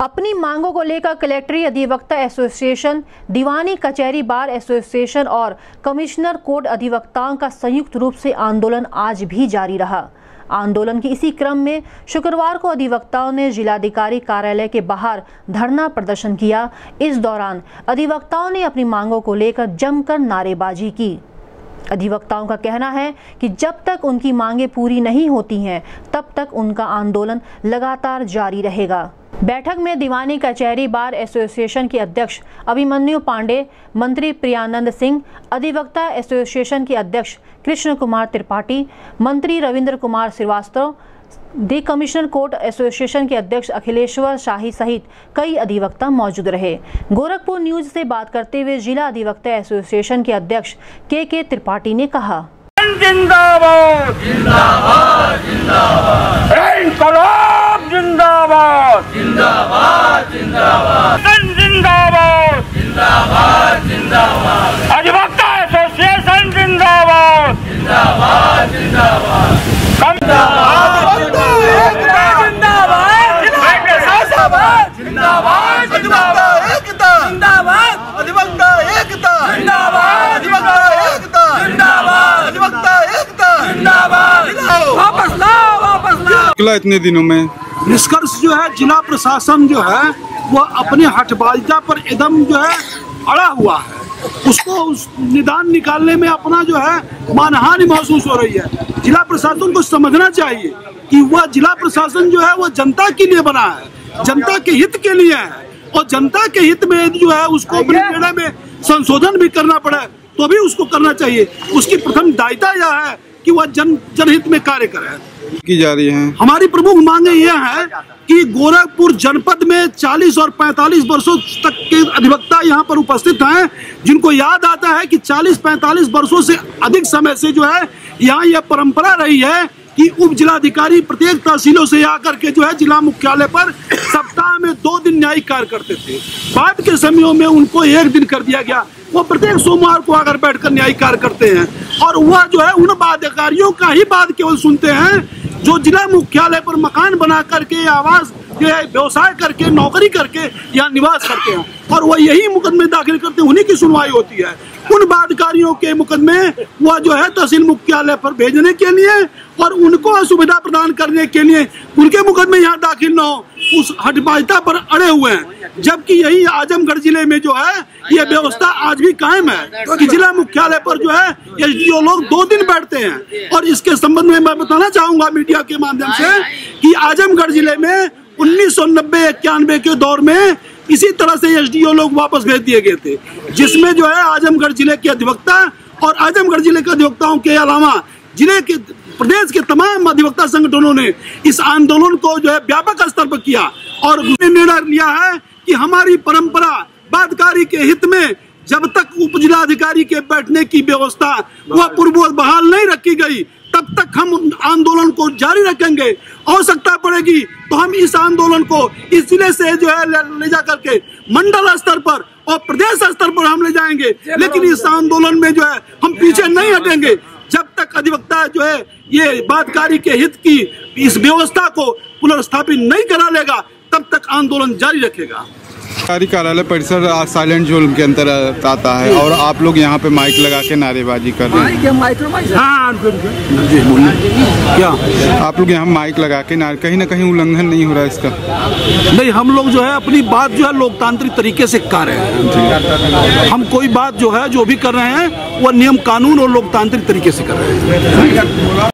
अपनी मांगों को लेकर कलेक्ट्री अधिवक्ता एसोसिएशन, दीवानी कचहरी बार एसोसिएशन और कमिश्नर कोर्ट अधिवक्ताओं का संयुक्त रूप से आंदोलन आज भी जारी रहा। आंदोलन के इसी क्रम में शुक्रवार को अधिवक्ताओं ने जिलाधिकारी कार्यालय के बाहर धरना प्रदर्शन किया। इस दौरान अधिवक्ताओं ने अपनी मांगों को लेकर जमकर नारेबाजी की। अधिवक्ताओं का कहना है कि जब तक उनकी मांगे पूरी नहीं होती हैं, तब तक उनका आंदोलन लगातार जारी रहेगा। बैठक में दीवानी कचहरी बार एसोसिएशन के अध्यक्ष अभिमन्यु पांडे, मंत्री प्रियानंद सिंह, अधिवक्ता एसोसिएशन के अध्यक्ष कृष्ण कुमार त्रिपाठी, मंत्री Ravindra Kumar Srivastava the commissioner court association के अध्यक्ष अखिलेश्वर शाही सहित कई अधिवक्ता मौजूद रहे। गोरखपुर न्यूज़ से बात करते हुए जिला अधिवक्ता एसोसिएशन के अध्यक्ष के के त्रिपाठी ने कहा। जिंदाबाद जिंदाबाद जिंदाबाद इनकलाब जिंदाबाद जिंदाबाद। जिंदाबाद जिंदाबाद। जिंदाबाद जिंदाबाद। अधिवक्ता एसोसिएशन जिंदाबाद। जिंदाबाद जिंदाबाद। जिंदाबाद। जिंदाबाद एकता जिंदाबाद। अधिवक्ता एकता जिंदाबाद। अधिवक्ता एकता जिंदाबाद अधिवक्ता एकता जिंदाबाद। वापस लाओ वापस लाओ। इतने दिनों में। निष्कर्ष जो है जिला प्रशासन जो है वो अपने हटबाजिता पर एकदम जो है अड़ा हुआ है। उसको उस निदान निकालने में अपना जो है मानहानि महसूस हो रही है। जिला प्रशासन को समझना चाहिए कि वह जिला प्रशासन जो है वो जनता के लिए बना है जनता के हित के लिए है। और जनता के हित में जो है उसको अपने निर्णय में संशोधन भी करना पड़े तो भी उसको करना चाहिए। उसकी प्रथम दायित्व यह है कि वह जन जनहित में कार्य करे। की जा रही है। हमारी प्रमुख मांगे यह है कि गोरखपुर जनपद में 40 और 45 वर्षों तक के अधिवक्ता यहाँ पर उपस्थित हैं, जिनको याद आता है कि 40-45 वर्षों से अधिक समय से जो है, यहाँ यह परंपरा रही है कि उप जिलाधिकारी प्रत्येक तहसीलों से आकर के जो है जिला मुख्यालय पर सप्ताह में दो दिन न्यायिक कार्य करते थे। बाद के समयों में उनको एक दिन कर दिया गया। वो प्रत्येक सोमवार को आकर बैठकर न्यायिक कार्य करते हैं। और वह जो है उन बाध्यकारियों का ही बात केवल सुनते हैं, जो जिला मुख्यालय पर मकान बना करके आवास, जो है व्यवसाय करके, नौकरी करके या निवास करते हैं। और वह यही मुकदमे दाखिल करते हैं, उन्हीं की सुनवाई होती है। उन बाध्यकारियों के मुकदमे वह जो है तहसील मुख्यालय पर भेजने के लिए और उनको सुविधा प्रदान करने के लिए उनके मुकदमे यहाँ दाखिल न हो, उस हटबाजता पर अड़े हुए हैं। जबकि यही आजमगढ़ ज़िले में जो है ये व्यवस्था आज भी कायम है कि जिला मुख्यालय पर जो है एस लोग दो दिन बैठते हैं। और इसके संबंध में मैं बताना चाहूँगा मीडिया के माध्यम से कि आजमगढ़ ज़िले में उन्नीस सौ नब्बे इक्यानवे के दौर में इसी तरह से एसडीओ लोग वापस भेज दिए गए थे, जिसमें जो है आजमगढ़ ज़िले के अधिवक्ता और आजमगढ़ ज़िले के अधिवक्ताओं के अलावा ज़िले के, प्रदेश के तमाम अधिवक्ता संगठनों ने इस आंदोलन को जो है व्यापक स्तर पर किया और निर्णय लिया है कि हमारी परंपरा बादकारी के हित में जब तक उप जिलाधिकारी के बैठने की व्यवस्था वह पूर्व बहाल नहीं रखी गई तक हम आंदोलन को जारी रखेंगे। आवश्यकता पड़ेगी तो हम इस आंदोलन को इस ज़िले से जो है ले जा करके मंडल स्तर पर और प्रदेश स्तर पर हम ले जाएँगे। लेकिन इस आंदोलन में जो है हम पीछे नहीं हटेंगे। जब तक अधिवक्ता जो है ये बातकारी के हित की इस व्यवस्था को पुनर्स्थापित नहीं करा लेगा तब तक आंदोलन जारी रखेगा। सरकारी कार्यालय परिसर साइलेंट जोन के अंतर्गत आता है और आप लोग यहाँ पे माइक लगा के नारेबाजी कर रहे हैं। हाँ क्या? आप लोग यहाँ माइक लगा के नारे कहीं ना कहीं उल्लंघन नहीं हो रहा है इसका। नहीं हम लोग जो है अपनी बात जो है लोकतांत्रिक तरीके से कर रहे हैं। हम कोई बात जो है जो भी कर रहे हैं वह नियम कानून और लोकतांत्रिक तरीके से कर रहे हैं।